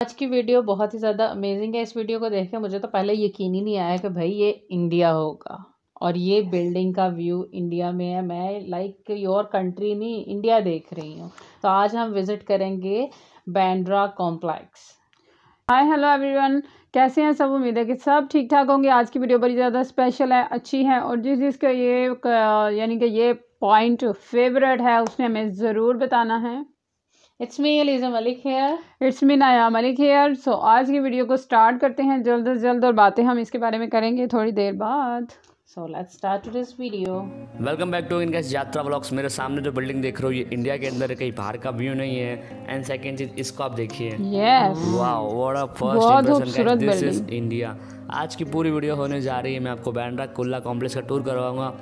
आज की वीडियो बहुत ही ज़्यादा अमेजिंग है। इस वीडियो को देख के मुझे तो पहले यकीन ही नहीं आया कि भाई ये इंडिया होगा। और ये बिल्डिंग का व्यू इंडिया में है। मैं लाइक योर कंट्री नहीं इंडिया देख रही हूँ। तो आज हम विज़िट करेंगे Bandra complex hi hello everyone कैसे हैं? सब उम्मीद है कि सब ठीक ठाक होंगे। आज की वीडियो बड़ी ज़्यादा स्पेशल है अच्छी है। और जिस जिसका ये यानी कि ये पॉइंट फेवरेट है उसने हमें ज़रूर बताना है। It's me Eliza Malik here it's me नया मलिक हेयर सो आज की वीडियो को स्टार्ट करते हैं जल्द से जल्द और बातें हम इसके बारे में करेंगे थोड़ी देर बाद। So let's start this video welcome back to इनका यात्रा ब्लॉग्स मेरे सामने जो बिल्डिंग देख रहे हो ये इंडिया के अंदर कहीं बाहर का व्यू नहीं है। एंड सेकंड चीज़ इसको आप देखिए। Yes wow what a first impression this is India आज की पूरी वीडियो होने जा रही है। मैं आपको बैंड्रा कुल्ला कॉम्प्लेक्स का टूर करवाऊँगा।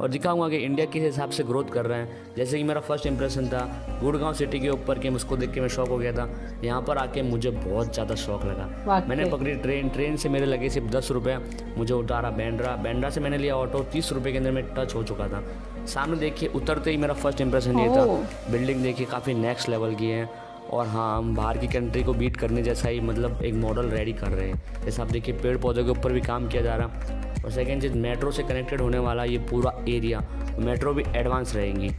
और दिखाऊँगा कि इंडिया किस हिसाब से ग्रोथ कर रहे हैं। जैसे कि मेरा फ़र्स्ट इंप्रेशन था गुड़गांव सिटी के ऊपर के उसको देख के मैं शौक हो गया था। यहाँ पर आके मुझे बहुत ज़्यादा शौक लगा। मैंने पकड़ी ट्रेन ट्रेन से मेरे लगे सिर्फ़ दस रुपये मुझे उतारा बैंड्रा बैंड्रा से मैंने लिया ऑटो तीस रुपये के अंदर में टच हो चुका था। सामने देखिए उतरते ही मेरा फ़र्स्ट इंप्रेशन ये था। बिल्डिंग देखिए काफ़ी नेक्स्ट लेवल की है। और हाँ हम बाहर की कंट्री को बीट करने जैसा ही मतलब एक मॉडल रेडी कर रहे हैं। जैसे आप देखिए पेड़ पौधों के ऊपर भी काम किया जा रहा और सेकेंड चीज़ मेट्रो से कनेक्टेड होने वाला ये पूरा एरिया मेट्रो भी एडवांस रहेंगी।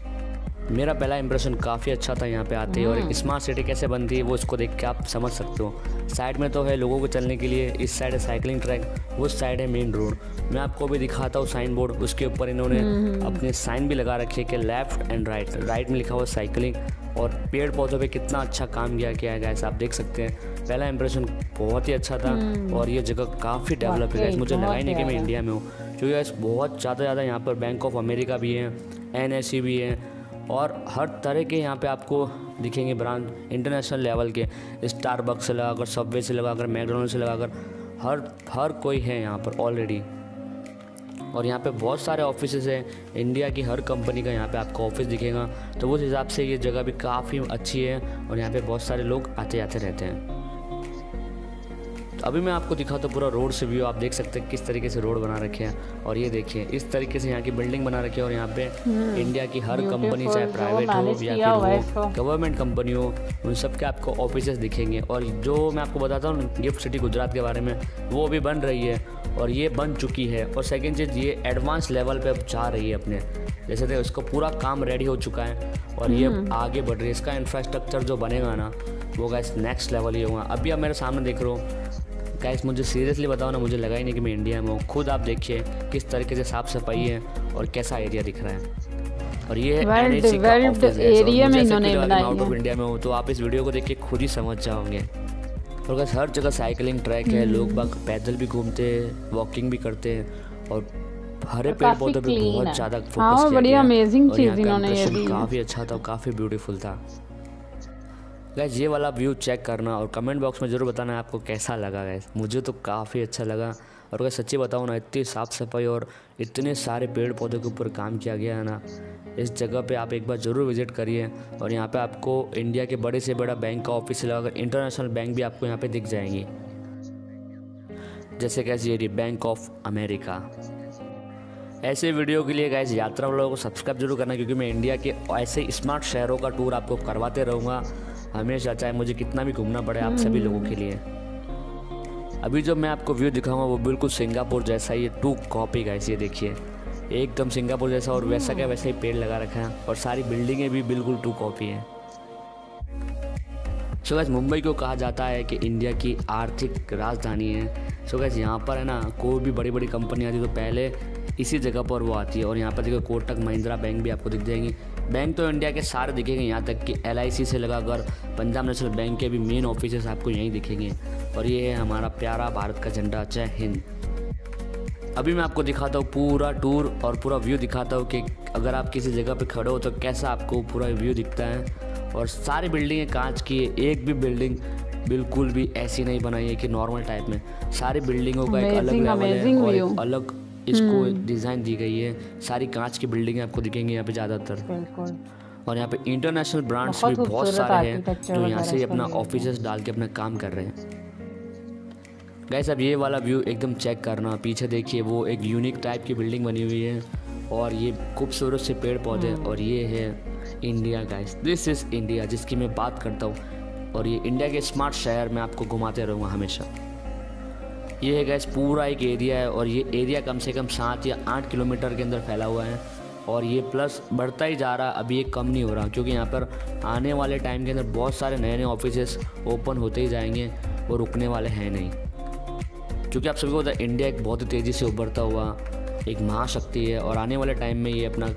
मेरा पहला इंप्रेशन काफ़ी अच्छा था यहाँ पे आते ही और एक स्मार्ट सिटी कैसे बनती है वो इसको देख के आप समझ सकते हो। साइड में तो है लोगों को चलने के लिए इस साइड है साइकिलिंग ट्रैक उस साइड है मेन रोड मैं आपको भी दिखाता हूँ साइन बोर्ड उसके ऊपर इन्होंने अपने साइन भी लगा रखे कि लेफ़्ट एंड राइट राइट में लिखा हुआ साइकिलिंग और पेड़ पौधों पे कितना अच्छा काम किया गया है गैस आप देख सकते हैं। पहला इंप्रेशन बहुत ही अच्छा था हम्म। और ये जगह काफ़ी डेवलप है गैस मुझे लगा ही नहीं कि मैं इंडिया में हूँ। क्योंकि गैस बहुत ज़्यादा ज़्यादा यहाँ पर बैंक ऑफ़ अमेरिका भी है एनएससी भी है और हर तरह के यहाँ पे आपको दिखेंगे ब्रांड इंटरनेशनल लेवल के। स्टार बक्स से लगाकर, सबवे से लगा कर मैकडोनल्ड से लगा कर हर हर कोई है यहाँ पर ऑलरेडी और यहाँ पे बहुत सारे ऑफ़िस हैं। इंडिया की हर कंपनी का यहाँ पे आपको ऑफ़िस दिखेगा। तो उस हिसाब से ये जगह भी काफ़ी अच्छी है और यहाँ पे बहुत सारे लोग आते जाते रहते हैं। अभी मैं आपको दिखाता हूँ पूरा रोड से व्यू आप देख सकते हैं किस तरीके से रोड बना रखे हैं। और ये देखिए इस तरीके से यहाँ की बिल्डिंग बना रखी है और यहाँ पे इंडिया हम्म। की हर कंपनी चाहे प्राइवेट हो या फिर गवर्नमेंट कंपनी हो उन सब के आपको ऑफ़िस दिखेंगे। और जो मैं आपको बताता हूँ गिफ्ट सिटी गुजरात के बारे में वो अभी बन रही है और ये बन चुकी है। और सेकेंड चीज़ ये एडवांस लेवल पे अब जा रही है अपने। जैसे थे उसका पूरा काम रेडी हो चुका है और ये हम्म। आगे बढ़ रही है। इसका इंफ्रास्ट्रक्चर जो बनेगा ना वो गैस नेक्स्ट लेवल ही होगा। अभी आप मेरे सामने देख रहे हो गैस मुझे सीरियसली बताओ ना मुझे लगा ही नहीं कि मैं इंडिया में हूँ। खुद आप देखिए किस तरीके से साफ़ सफ़ाई है और कैसा एरिया दिख रहा है। और ये एरिया में इन्होंने आउट ऑफ़ इंडिया में हूँ तो आप इस वीडियो को देख के खुद ही समझ जाओगे। और बस हर जगह साइकिलिंग ट्रैक है लोग हम्म। बाग पैदल भी घूमते हैं वॉकिंग भी करते हैं और हरे पेड़ पौधे भी बहुत ज़्यादा फोकस हाँ, किया गया अमेजिंग चीज़ इन्होंने ये दी काफ़ी अच्छा था काफ़ी ब्यूटीफुल था। गैस ये वाला व्यू चेक करना और कमेंट बॉक्स में ज़रूर बताना आपको कैसा लगा गैस मुझे तो काफ़ी अच्छा लगा। और अगर सच्ची बताऊँ ना, इतनी साफ़ सफ़ाई और इतने सारे पेड़ पौधों के ऊपर काम किया गया है ना, इस जगह पे आप एक बार ज़रूर विज़िट करिए। और यहाँ पे आपको इंडिया के बड़े से बड़ा बैंक का ऑफ़िस लगाकर इंटरनेशनल बैंक भी आपको यहाँ पे दिख जाएँगी। जैसे कैसे ये बैंक ऑफ़ अमेरिका ऐसे वीडियो के लिए गैस यात्रा वालों को सब्सक्राइब ज़रूर करना, क्योंकि मैं इंडिया के ऐसे स्मार्ट शहरों का टूर आपको करवाते रहूँगा। हमेशा चाहे मुझे कितना भी घूमना पड़े आप सभी लोगों के लिए। अभी जो मैं आपको व्यू दिखाऊँगा, वो बिल्कुल सिंगापुर जैसा ही टू कॉपी का ये देखिए। एकदम सिंगापुर जैसा और वैसा क्या वैसा ही पेड़ लगा रखा है और सारी बिल्डिंगें भी बिल्कुल टू कॉपी हैं। सो गैस मुंबई को कहा जाता है कि इंडिया की आर्थिक राजधानी है। सो गैस यहाँ पर है ना, कोई भी बड़ी बड़ी कंपनी आती तो पहले इसी जगह पर वो आती है। और यहाँ पर देखो कोटक महिंद्रा बैंक भी आपको दिख जाएँगी। बैंक तो इंडिया के सारे दिखेंगे। यहाँ तक कि एलआईसी से लगाकर पंजाब नेशनल बैंक के भी मेन ऑफ़िस आपको यहीं दिखेंगे। और ये है हमारा प्यारा भारत का झंडा। जय हिंद। अभी मैं आपको दिखाता हूँ पूरा टूर और पूरा व्यू दिखाता हूँ कि अगर आप किसी जगह पर खड़े हो तो कैसा आपको पूरा व्यू दिखता है। और सारी बिल्डिंगें कांच की है एक भी बिल्डिंग बिल्कुल भी ऐसी नहीं बनाई है कि नॉर्मल टाइप में। सारी बिल्डिंगों का एक अलग लेवल है और एक अलग इसको डिज़ाइन हम्म। दी गई है। सारी कांच की बिल्डिंग आपको दिखेंगी यहाँ पे ज़्यादातर। और यहाँ पे इंटरनेशनल ब्रांड्स भी बहुत सारे हैं जो यहाँ से अपना ऑफ़िस डाल के अपना काम कर रहे हैं। गैस अब ये वाला व्यू एकदम चेक करना। पीछे देखिए वो एक यूनिक टाइप की बिल्डिंग बनी हुई है। और ये खूबसूरत से पेड़ पौधे हम्म। और ये है India guys this is India जिसकी मैं बात करता हूँ। और ये इंडिया के स्मार्ट शहर में आपको घुमाते रहूँगा हमेशा। ये है गैस पूरा एक एरिया है और ये एरिया कम से कम सात या आठ किलोमीटर के अंदर फैला हुआ है। और ये प्लस बढ़ता ही जा रहा है अभी ये कम नहीं हो रहा, क्योंकि यहाँ पर आने वाले टाइम के अंदर बहुत सारे नए नए ऑफ़िस ओपन होते ही जाएँगे और रुकने वाले हैं नहीं। क्योंकि आप सभी को पता इंडिया एक बहुत ही तेज़ी से उभरता हुआ एक महाशक्ति है और आने वाले टाइम में ये अपना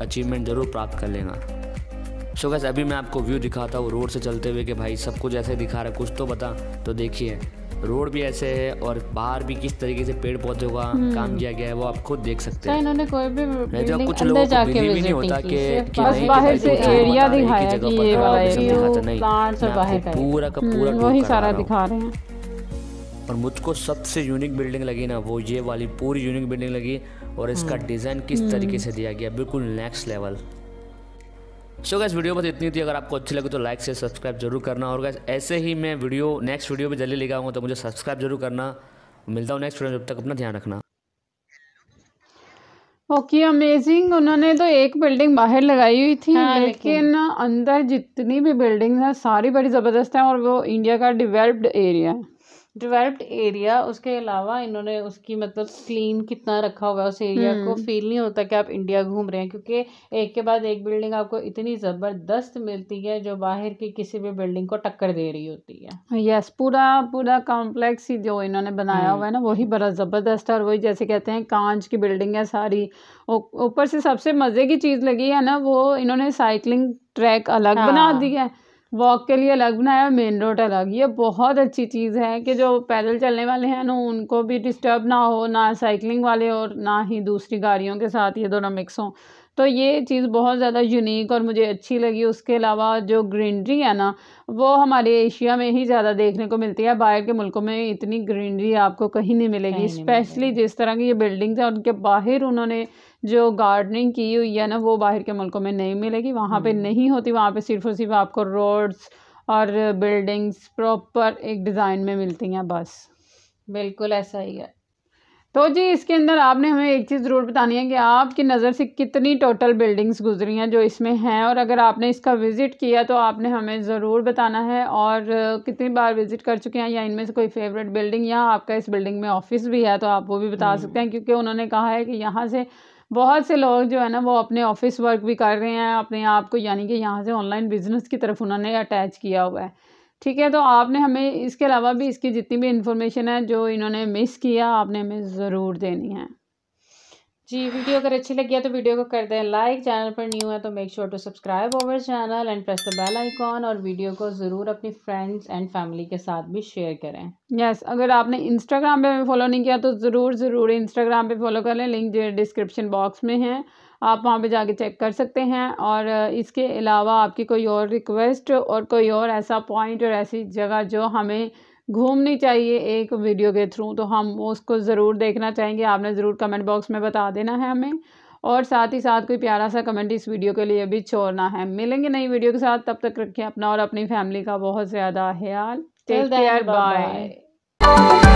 अचीवमेंट ज़रूर प्राप्त कर लेगा। सो गैस अभी मैं आपको व्यू दिखाता हूँ रोड से चलते हुए कि भाई सब कुछ ऐसे दिखा रहा है, कुछ तो बता तो देखिए। रोड भी ऐसे है और बाहर भी किस तरीके से पेड़ पौधों का हम्म। काम किया गया है वो आप खुद देख सकते हैं। इन्होंने कोई भी जो कुछ लोगों को बिलीव ही नहीं होता कि बस बाहर से एरिया दिखाया कि ये वाला एरिया प्लांट्स और बाहर का पूरा का पूरा हम्म, वही सारा दिखा रहे हैं। और मुझको सबसे यूनिक बिल्डिंग लगी ना वो ये वाली पूरी यूनिक बिल्डिंग लगी और इसका डिज़ाइन हम्म। किस तरीके से दिया गया बिल्कुल next level so guys video बस इतनी थी। अगर आपको अच्छी लगे तो लाइक से सब्सक्राइब ज़रूर करना। और गैस ऐसे ही मैं वीडियो नेक्स्ट वीडियो में जल्दी लेकर आऊँगा तो मुझे सब्सक्राइब ज़रूर करना। मिलता हूँ नेक्स्ट वीडियो जब तक अपना ध्यान रखना। ओके अमेजिंग उन्होंने तो एक बिल्डिंग बाहर लगाई हुई थी हाँ, लेकिन अंदर जितनी भी बिल्डिंग है सारी बड़ी ज़बरदस्त हैं और वो इंडिया का डिवेल्प्ड एरिया है। डेवलप्ड एरिया उसके अलावा इन्होंने उसकी मतलब क्लीन कितना रखा हुआ है उस एरिया को फील हम्म। नहीं होता कि आप इंडिया घूम रहे हैं क्योंकि एक के बाद एक बिल्डिंग आपको इतनी ज़बरदस्त मिलती है जो बाहर की किसी भी बिल्डिंग को टक्कर दे रही होती है यस पूरा पूरा कॉम्प्लेक्स ही जो इन्होंने बनाया हुआ है ना वही बड़ा ज़बरदस्त है और वही जैसे कहते हैं कांच की बिल्डिंग है सारी ऊपर से सबसे मज़े की चीज़ लगी है ना वो इन्होंने साइकिलिंग ट्रैक अलग बना हाँ। दिया है वॉक के लिए अलग बनाया मेन रोड अलग। ये बहुत अच्छी चीज़ है कि जो पैदल चलने वाले हैं ना उनको भी डिस्टर्ब ना हो ना साइकिलिंग वाले और ना ही दूसरी गाड़ियों के साथ ये दोनों मिक्स हों। तो ये चीज़ बहुत ज़्यादा यूनिक और मुझे अच्छी लगी। उसके अलावा जो ग्रीनरी है ना वो हमारे एशिया में ही ज़्यादा देखने को मिलती है। बाहर के मुल्कों में इतनी ग्रीनरी आपको कहीं नहीं मिलेगी स्पेशली जिस तरह की ये बिल्डिंग्स हैं उनके बाहर उन्होंने जो गार्डनिंग की हुई है ना वो बाहर के मुल्कों में नहीं मिलेगी वहाँ पे हम्म। नहीं होती वहाँ पे सिर्फ़ और सिर्फ़ आपको रोड्स और बिल्डिंग्स प्रॉपर एक डिज़ाइन में मिलती हैं बस बिल्कुल ऐसा ही है तो जी इसके अंदर आपने हमें एक चीज़ ज़रूर बतानी है कि आपकी नज़र से कितनी टोटल बिल्डिंग्स गुजरी हैं जो इसमें हैं और अगर आपने इसका विज़िट किया तो आपने हमें ज़रूर बताना है और कितनी बार विज़िट कर चुके हैं या इनमें से कोई फेवरेट बिल्डिंग या आपका इस बिल्डिंग में ऑफ़िस भी है तो आप वो भी बता हम्म। सकते हैं क्योंकि उन्होंने कहा है कि यहाँ से बहुत से लोग जो है ना, वो अपने ऑफ़िस वर्क भी कर रहे हैं, अपने आप को यानी कि यहाँ से ऑनलाइन बिज़नेस की तरफ़ उन्होंने अटैच किया हुआ है। ठीक है तो आपने हमें इसके अलावा भी इसकी जितनी भी इन्फॉर्मेशन है जो इन्होंने मिस किया, आपने हमें ज़रूर देनी है। जी वीडियो अगर अच्छी लगी है तो वीडियो को कर दें लाइक। चैनल पर न्यू है तो make sure to subscribe over channel and press the bell icon और वीडियो को ज़रूर अपनी फ्रेंड्स एंड फैमिली के साथ भी शेयर करें। यस yes, अगर आपने इंस्टाग्राम पे फॉलो नहीं किया तो ज़रूर ज़रूर इंस्टाग्राम पे फॉलो कर लें। लिंक जो डिस्क्रिप्शन बॉक्स में है आप वहाँ पे जाके चेक कर सकते हैं। और इसके अलावा आपकी कोई और रिक्वेस्ट और कोई और ऐसा पॉइंट और ऐसी जगह जो हमें घूमनी चाहिए एक वीडियो के थ्रू तो हम उसको ज़रूर देखना चाहेंगे। आपने ज़रूर कमेंट बॉक्स में बता देना है हमें। और साथ ही साथ कोई प्यारा सा कमेंट इस वीडियो के लिए भी छोड़ना है। मिलेंगे नई वीडियो के साथ तब तक रखें अपना और अपनी फैमिली का बहुत ज़्यादा ख्याल। Take care bye